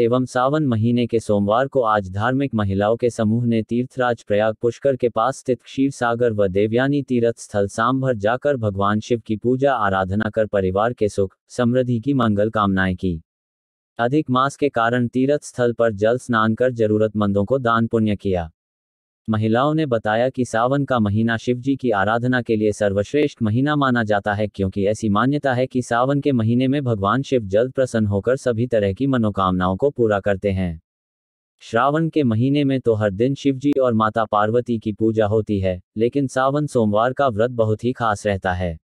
एवं सावन महीने के सोमवार को आज धार्मिक महिलाओं के समूह ने तीर्थराज प्रयाग पुष्कर के पास स्थित क्षीर सागर व देवयानी तीर्थ स्थल सांभर जाकर भगवान शिव की पूजा आराधना कर परिवार के सुख, समृद्धि की मंगल कामनाएँ की। अधिक मास के कारण तीर्थ स्थल पर जल स्नान कर जरूरतमंदों को दान पुण्य किया। महिलाओं ने बताया कि सावन का महीना शिव जी की आराधना के लिए सर्वश्रेष्ठ महीना माना जाता है क्योंकि ऐसी मान्यता है कि सावन के महीने में भगवान शिव जल्द प्रसन्न होकर सभी तरह की मनोकामनाओं को पूरा करते हैं। श्रावण के महीने में तो हर दिन शिव जी और माता पार्वती की पूजा होती है, लेकिन सावन सोमवार का व्रत बहुत ही खास रहता है।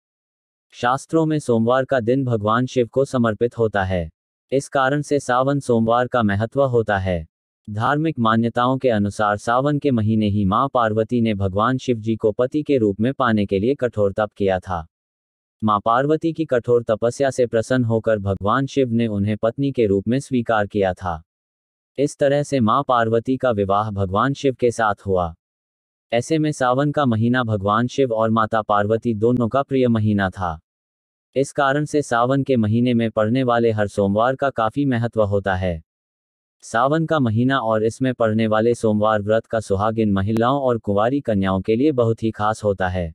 शास्त्रों में सोमवार का दिन भगवान शिव को समर्पित होता है। इस कारण से सावन सोमवार का महत्व होता है। धार्मिक मान्यताओं के अनुसार सावन के महीने ही माँ पार्वती ने भगवान शिव जी को पति के रूप में पाने के लिए कठोर तप किया था। माँ पार्वती की कठोर तपस्या से प्रसन्न होकर भगवान शिव ने उन्हें पत्नी के रूप में स्वीकार किया था। इस तरह से माँ पार्वती का विवाह भगवान शिव के साथ हुआ। ऐसे में सावन का महीना भगवान शिव और माता पार्वती दोनों का प्रिय महीना था। इस कारण से सावन के महीने में पड़ने वाले हर सोमवार का काफ़ी महत्व होता है। सावन का महीना और इसमें पढ़ने वाले सोमवार व्रत का सुहागिन महिलाओं और कुंवारी कन्याओं के लिए बहुत ही खास होता है।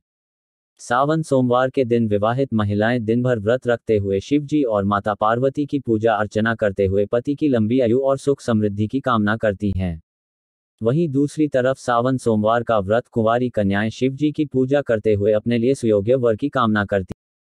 सावन सोमवार के दिन विवाहित महिलाएँ दिन भर व्रत रखते हुए शिवजी और माता पार्वती की पूजा अर्चना करते हुए पति की लंबी आयु और सुख समृद्धि की कामना करती हैं। वहीं दूसरी तरफ़ सावन सोमवार का व्रत कुंवारी कन्याएँ शिव जी की पूजा करते हुए अपने लिए सुयोग्य वर की कामना करती